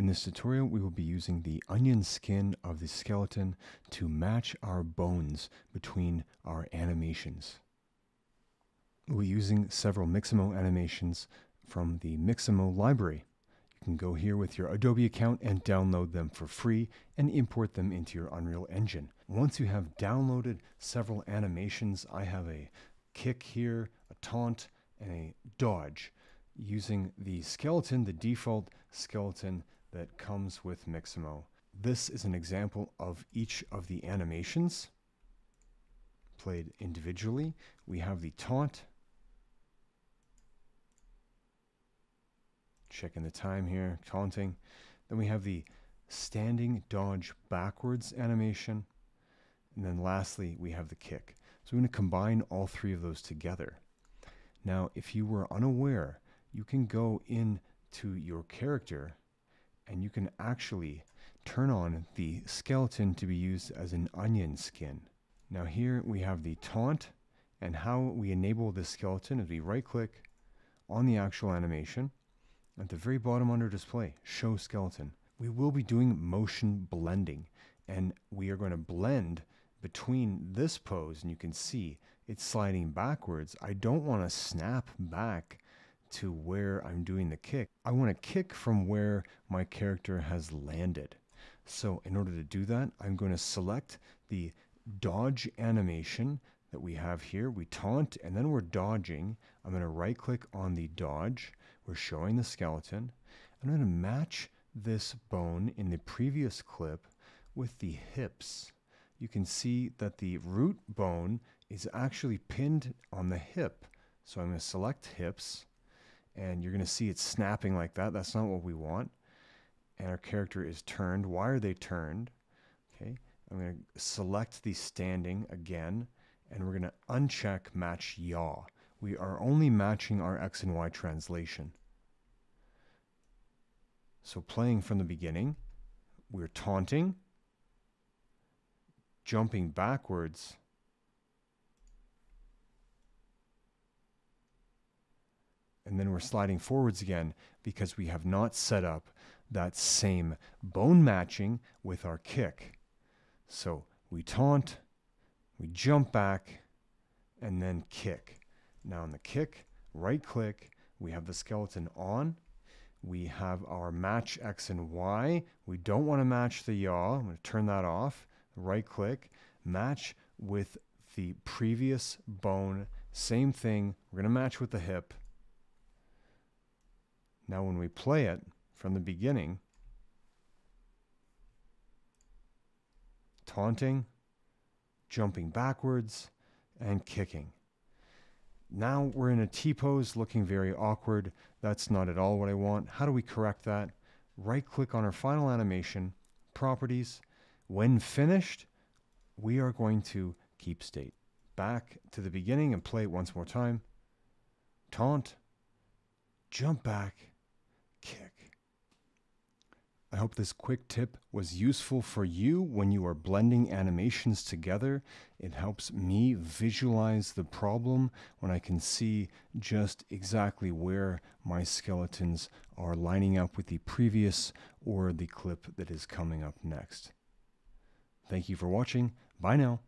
In this tutorial, we will be using the onion skin of the skeleton to match our bones between our animations. We'll be using several Mixamo animations from the Mixamo library. You can go here with your Adobe account and download them for free and import them into your Unreal Engine. Once you have downloaded several animations, I have a kick here, a taunt, and a dodge using the skeleton, the default skeleton that comes with Mixamo. This is an example of each of the animations played individually. We have the taunt. Checking the time here, taunting. Then we have the standing dodge backwards animation. And then lastly, we have the kick. So we're going to combine all three of those together. Now, if you were unaware, you can go into your character and you can actually turn on the skeleton to be used as an onion skin. Now here we have the taunt and how we enable the skeleton is we right click on the actual animation at the very bottom under display, show skeleton. We will be doing motion blending and we are going to blend between this pose and you can see it's sliding backwards. I don't want to snap back to where I'm doing the kick. I want to kick from where my character has landed. So in order to do that, I'm going to select the dodge animation that we have here. We taunt and then we're dodging. I'm going to right click on the dodge. We're showing the skeleton. I'm going to match this bone in the previous clip with the hips. You can see that the root bone is actually pinned on the hip. So I'm going to select hips and you're going to see it snapping like that. That's not what we want. And our character is turned. Why are they turned? Okay, I'm going to select the standing again, and we're going to uncheck match yaw. We are only matching our X and Y translation. So playing from the beginning, we're taunting, jumping backwards, and then we're sliding forwards again because we have not set up that same bone matching with our kick. So we taunt, we jump back, and then kick. Now in the kick, right click, we have the skeleton on. We have our match X and Y. We don't want to match the yaw. I'm going to turn that off. Right click, match with the previous bone. Same thing. We're going to match with the hip. Now when we play it from the beginning, taunting, jumping backwards, and kicking. Now we're in a T-pose looking very awkward. That's not at all what I want. How do we correct that? Right click on our final animation, properties. When finished, we are going to keep state. Back to the beginning and play it once more time. Taunt, jump back. I hope this quick tip was useful for you when you are blending animations together. It helps me visualize the problem when I can see just exactly where my skeletons are lining up with the previous or the clip that is coming up next. Thank you for watching. Bye now.